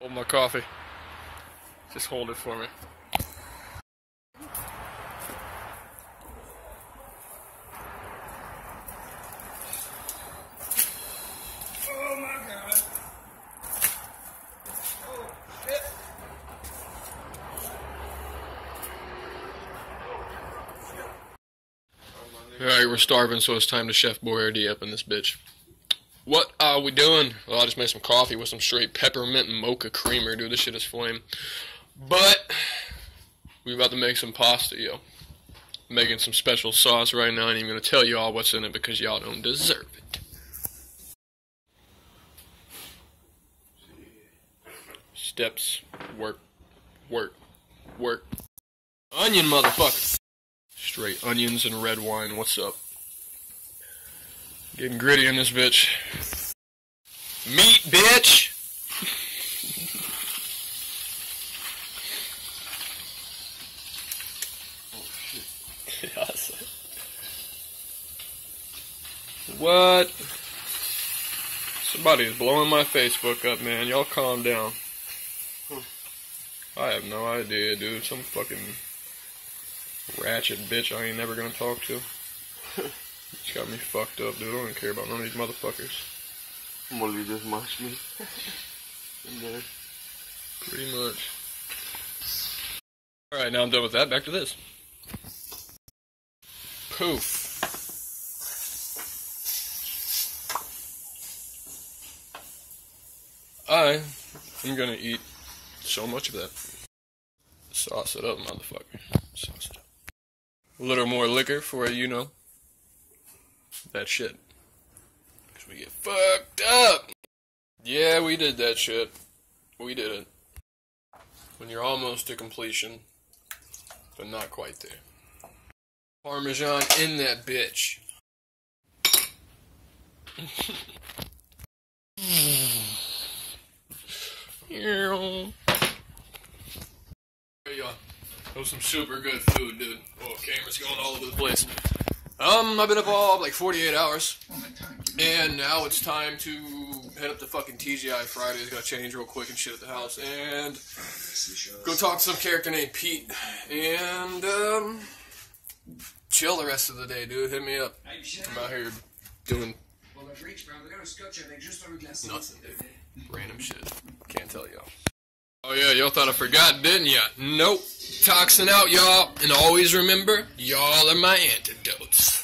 Hold my coffee. Just hold it for me. Oh my god. Oh shit. Alright, we're starving, so it's time to Chef Boyardee up in this bitch. What are we doing? Well, I just made some coffee with some straight peppermint mocha creamer, dude. This shit is flame. But, we about to make some pasta, yo. Making some special sauce right now. I ain't even gonna tell y'all what's in it because y'all don't deserve it. Steps, work, work, work. Onion, motherfucker! Straight onions and red wine. What's up? Getting gritty in this bitch. Meat, bitch! what? Somebody is blowing my Facebook up, man. Y'all calm down. I have no idea, dude. Some fucking ratchet bitch I ain't never gonna talk to. It's got me fucked up, dude. I don't care about none of these motherfuckers. Molly just mashed me. then Pretty much. Alright, now I'm done with that. Back to this. Poof. I am gonna eat so much of that. Sauce it up, motherfucker. Sauce it up. A little more liquor for, you know, that shit. Because we get fucked up. Yeah, we did that shit. We did it. When you're almost to completion, but not quite there. Parmesan in that bitch. There you go. That was some super good food, dude. Oh, camera's going all over the place. Um, I've been up all like 48 hours. And now it's time to head up to fucking TGI Fridays. Gotta change real quick and shit at the house. And go talk to some character named Pete. And, um, chill the rest of the day, dude. Hit me up. I'm out here doing nothing, dude. Random shit. Can't tell y'all. Oh yeah, y'all thought I forgot, didn't ya? Nope. Toxin out, y'all. And always remember, y'all are my antidotes.